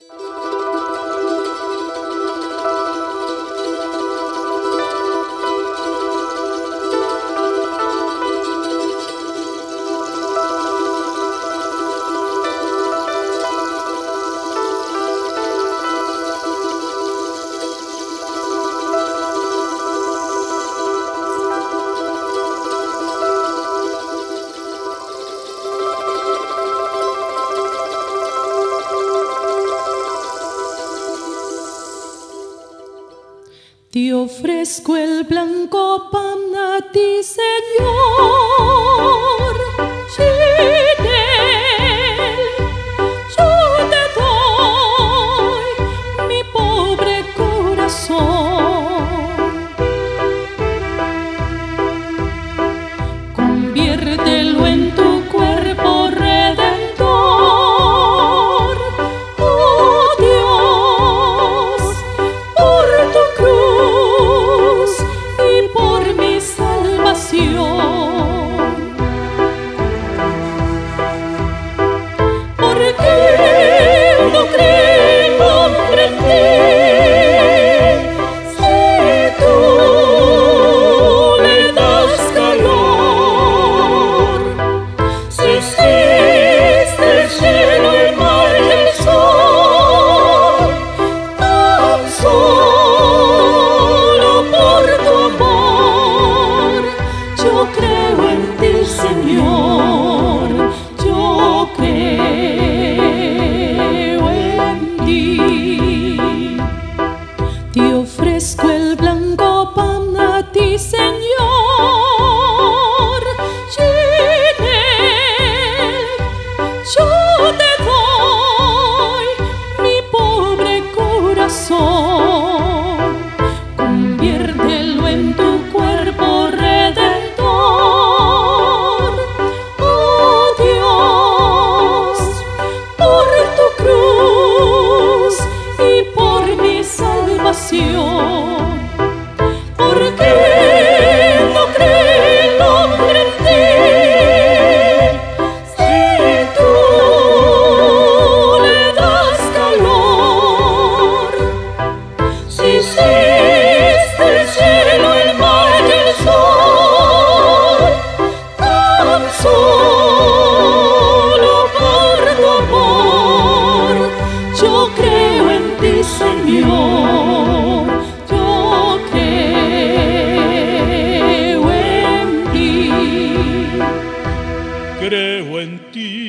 you Te ofrezco el blanco pan a ti, Señor. Yo creo en ti, Señor. Yo creo en ti. Te ofrezco el blanco pan a ti, Señor. Yo te doy mi pobre corazón. solo por tu amor. Yo creo en ti, Señor. Yo creo en ti. Creo en ti.